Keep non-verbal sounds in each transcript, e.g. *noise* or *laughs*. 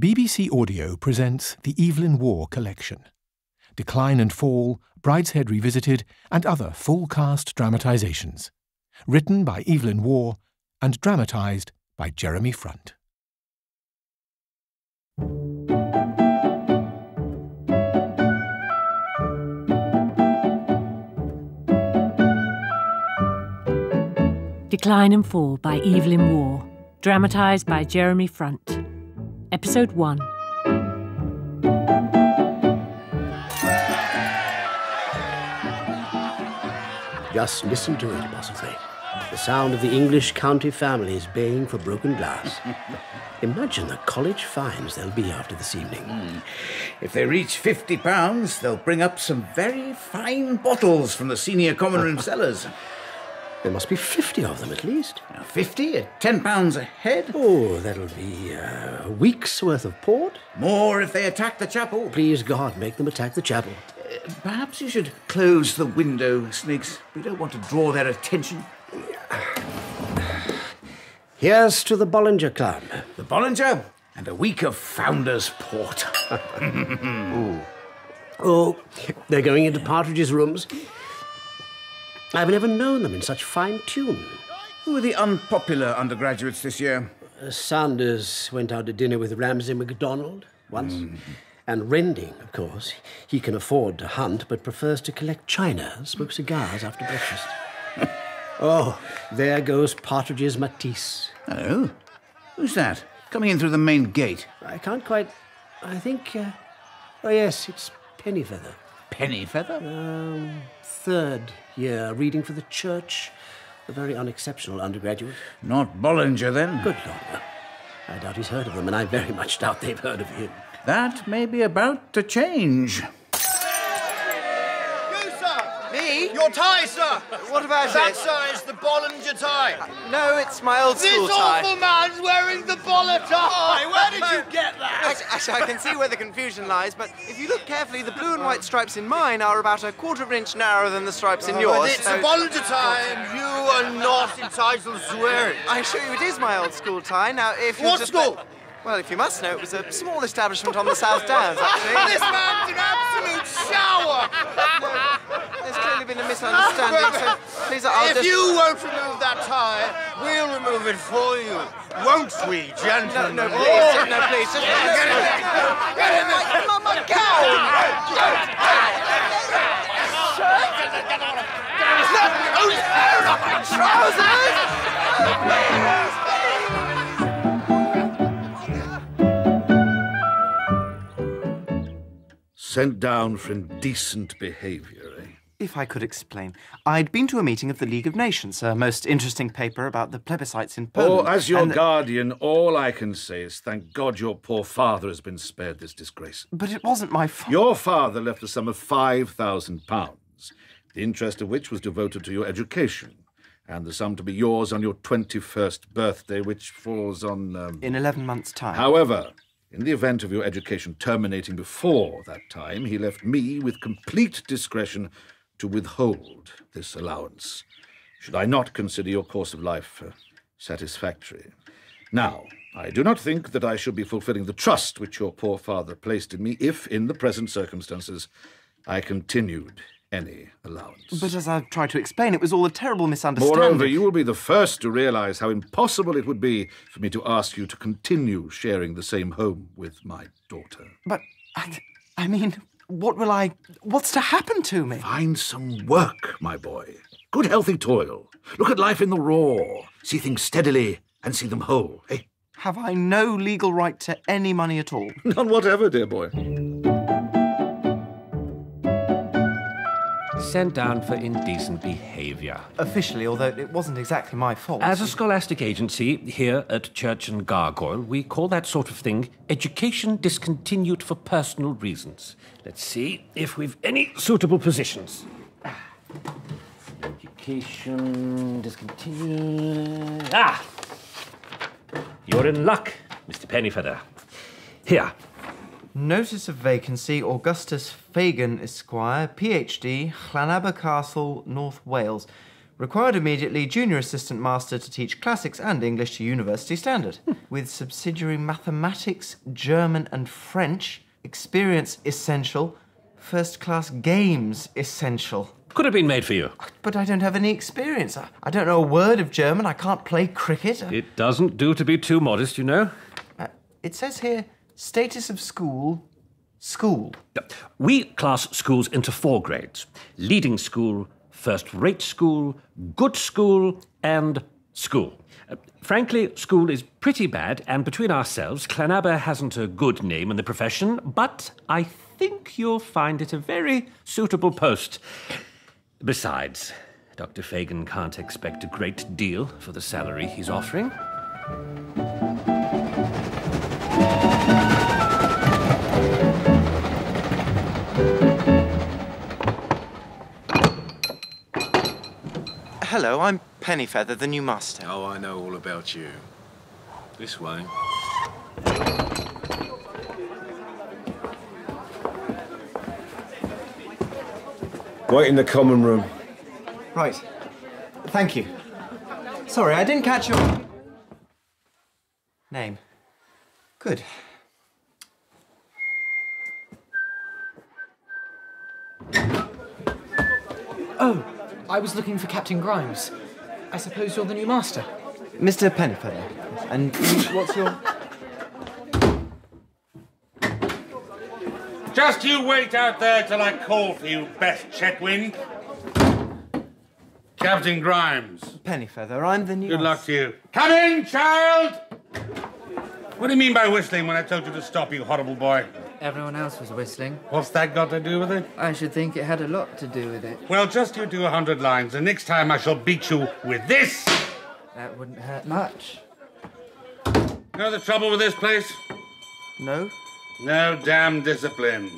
BBC Audio presents the Evelyn Waugh collection. Decline and Fall, Brideshead Revisited, and other full cast dramatisations. Written by Evelyn Waugh and dramatised by Jeremy Front. Decline and Fall by Evelyn Waugh. Dramatised by Jeremy Front. Episode 1. Just listen to it, Postlethwaite. The sound of the English county families baying for broken glass. *laughs* Imagine the college fines there'll be after this evening. Hmm. If they reach fifty pounds, they'll bring up some very fine bottles from the senior common room *laughs* cellars. There must be 50 of them at least. Now, fifty at ten pounds a head. Oh, that'll be uh, a week's worth of port. More if they attack the chapel. Please, God, make them attack the chapel. Perhaps you should close the window, Sniggs. We don't want to draw their attention. Here's to the Bollinger Club. The Bollinger and a week of Founder's Port. *laughs* Oh, they're going into Partridge's rooms. I've never known them in such fine tune. Who are the unpopular undergraduates this year? Uh, Sanders went out to dinner with Ramsay MacDonald once. And Rending, of course. He can afford to hunt, but prefers to collect china and smoke cigars after breakfast. *laughs* oh, there goes Partridge's Matisse. Oh, who's that? Coming in through the main gate. I can't quite. I think. Uh, oh, yes, it's Pennyfeather. Pennyfeather? Um, third year, reading for the church. A very unexceptional undergraduate. Not Bollinger, then. Good Lord, no. I doubt he's heard of them, and I very much doubt they've heard of him. That may be about to change. Tie, sir! What about That, it? sir, is the Bollinger tie. No, it's my old This school tie. This awful man's wearing the Bollinger tie. Oh, where did you get that? Actually, I can see where the confusion lies, but if you look carefully, the blue and white stripes in mine are about a quarter of an inch narrower than the stripes in oh, But yours. it's so- a Bollinger tie, and you are not entitled to wear it. I assure you, it is my old school tie. Now, if you What just school? Well, if you must know, it was a small establishment on the South Downs, actually. this man's an absolute shower. There's clearly been a misunderstanding, so please, I'll if just... you won't remove that tie, we'll remove it for you. Won't we, gentlemen? no, no, please, no, please. Just, Get in there. Get in there. my, my gown! Sent down for indecent behaviour, eh? If I could explain. I'd been to a meeting of the League of Nations, a most interesting paper about the plebiscites in Oh, Poland. as your guardian, all I can say is thank God your poor father has been spared this disgrace. But it wasn't my fault. Your father left a sum of £5,000, the interest of which was devoted to your education, and the sum to be yours on your 21st birthday, which falls on. Um... In 11 months' time. However, in the event of your education terminating before that time, he left me with complete discretion to withhold this allowance, should I not consider your course of life uh, satisfactory. Now, I do not think that I should be fulfilling the trust which your poor father placed in me if, in the present circumstances, I continued any allowance. But as I've tried to explain, it was all a terrible misunderstanding. Moreover, you will be the first to realize how impossible it would be for me to ask you to continue sharing the same home with my daughter. But, I, I mean, what will I. What's to happen to me? Find some work, my boy. Good healthy toil. Look at life in the raw. See things steadily and see them whole, eh? Have I no legal right to any money at all? *laughs* None whatever, dear boy. Sent down for indecent behaviour. Officially, although it wasn't exactly my fault. As a scholastic agency here at Church and Gargoyle, we call that sort of thing education discontinued for personal reasons. Let's see if we've any suitable positions. Education discontinued. Ah! You're in luck, Mr. Pennyfeather. Here. Notice of vacancy Augustus Fagan, Esquire, PhD, Llanabba Castle, North Wales. Required immediately junior assistant master to teach classics and English to university standard. With subsidiary mathematics, German, and French. Experience essential. First class games essential. Could have been made for you. But I don't have any experience. I, I don't know a word of German. I can't play cricket. It doesn't do to be too modest, you know. Uh, it says here status of school, school. We class schools into four grades leading school, first rate school, good school, and school. Uh, frankly, school is pretty bad, and between ourselves, Llanabba hasn't a good name in the profession, but I think you'll find it a very suitable post. Besides, Dr. Fagan can't expect a great deal for the salary he's offering. Hello, I'm Pennyfeather, the new master. Oh, I know all about you. This way. Wait in the common room. Right. Thank you. Sorry, I didn't catch your name. Good. Oh, I was looking for Captain Grimes. I suppose you're the new master. Mr. Pennyfeather. And what's your. Just you wait out there till I call for you, Beste-Chetwynde. Captain Grimes. Pennyfeather, I'm the new. Good luck to you. Come in, child! What do you mean by whistling when I told you to stop, you horrible boy? Everyone else was whistling. What's that got to do with it? I should think it had a lot to do with it. Well, just you do a hundred lines, and next time I shall beat you with this. That wouldn't hurt much. Know the trouble with this place? No. No damn discipline.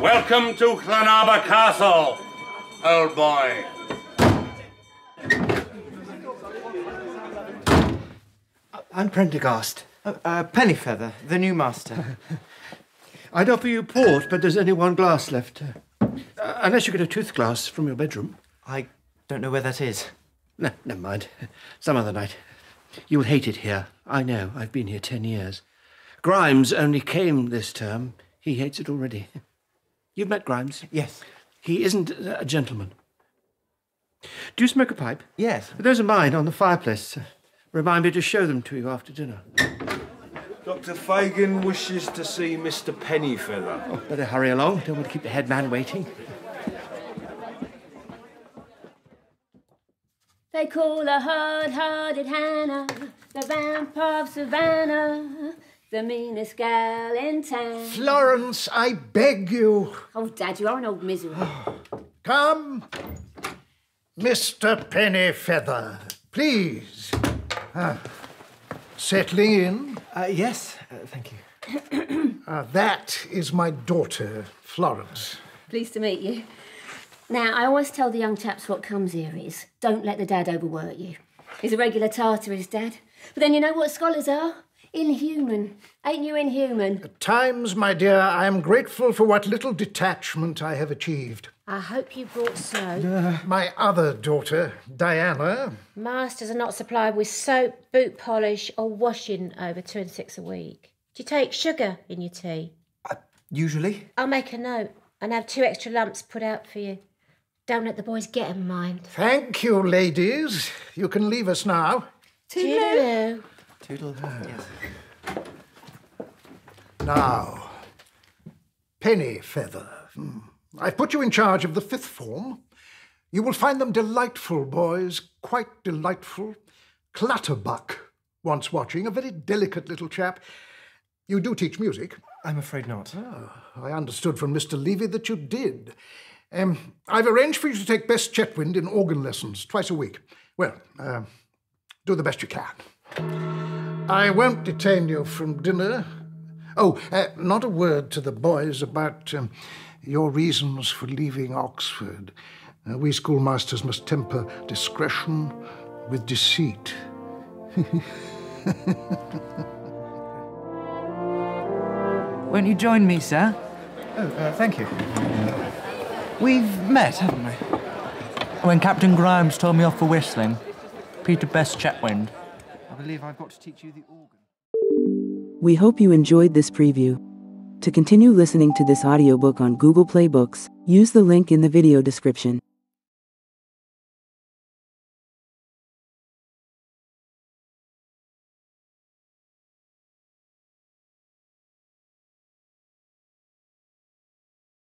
Welcome to Llanabba Castle, old boy. Uh, I'm Prendergast. Uh, uh, Pennyfeather, the new master. *laughs* I'd offer you port, but there's only one glass left. Uh, unless you get a tooth glass from your bedroom. I don't know where that is. No, never mind. *laughs* Some other night. You'll hate it here. I know. I've been here ten years. Grimes only came this term. He hates it already. *laughs* You've met Grimes? Yes. He isn't a gentleman. Do you smoke a pipe? Yes. Those are mine on the fireplace. Remind me to show them to you after dinner. Dr. Fagan wishes to see Mr. Pennyfeather. Oh, better hurry along. Don't want to keep the head man waiting. They call her hard-hearted Hannah, the vamp of Savannah, the meanest gal in town. Florence, I beg you. Oh, Dad, you are an old misery. *sighs* Come. Mr. Pennyfeather, please. Ah, settling in? Uh, yes, uh, thank you. Uh, that is my daughter, Florence. Pleased to meet you. Now, I always tell the young chaps what comes here is don't let the dad overwork you. He's a regular tartar, his dad. But then you know what scholars are? Inhuman. Ain't you inhuman? At times, my dear, I am grateful for what little detachment I have achieved. I hope you brought snow. Uh, my other daughter, Diana, Masters are not supplied with soap, boot polish, or washing over two and six a week. Do you take sugar in your tea? Uh, usually. I'll make a note and have two extra lumps put out for you. Don't let the boys get get 'em, mind. thank you, ladies. You can leave us now. Toodaloo. Toodle. Yes. Now, Pennyfeather. Hmm. I've put you in charge of the fifth form. You will find them delightful boys, quite delightful. Clutterbuck once watching, a very delicate little chap. You do teach music? I'm afraid not. Ah, I understood from Mr. Levy that you did. Um, I've arranged for you to take Beste-Chetwynde in organ lessons twice a week. Well, uh, do the best you can. I won't detain you from dinner. Oh, uh, not a word to the boys about um, your reasons for leaving Oxford. Uh, we schoolmasters must temper discretion with deceit. *laughs* Won't you join me, sir? Oh, uh, thank you. We've met, haven't we? when Captain Grimes told me off for whistling. Peter Beste-Chetwynde. Believe I've got to teach you the organ. We hope you enjoyed this preview. To continue listening to this audiobook on Google Play Books, use the link in the video description.